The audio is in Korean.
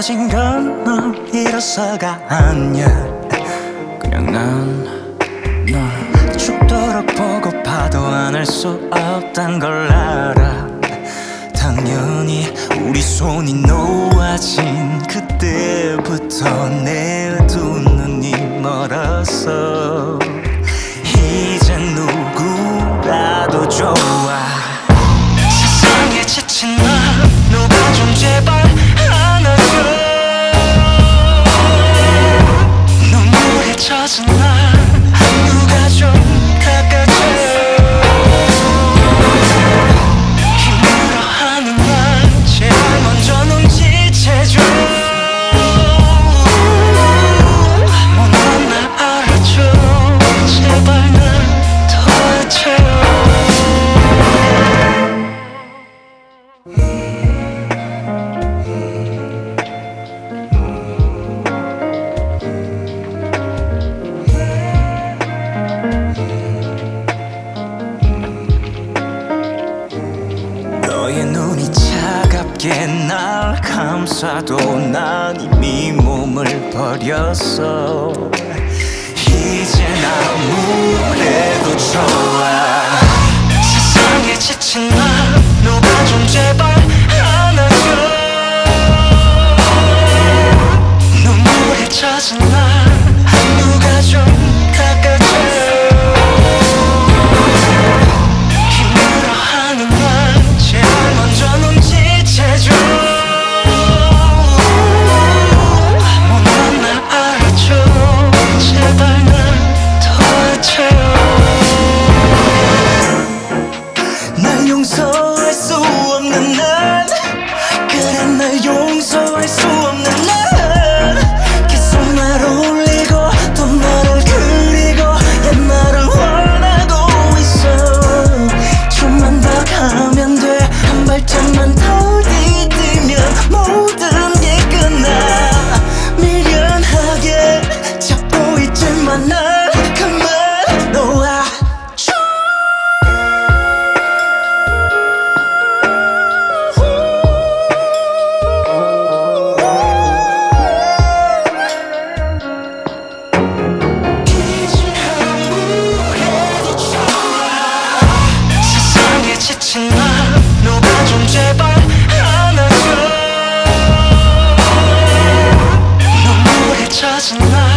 사라진 건 널 잃어서가 아니야. 그냥 난널 죽도록 보고파도 안 할 수 없단 걸 알아. 당연히 우리 손이 놓아진 그 감사도 난 이미 몸을 버렸어. 이제 아무래도 거할 수 없는 나 last.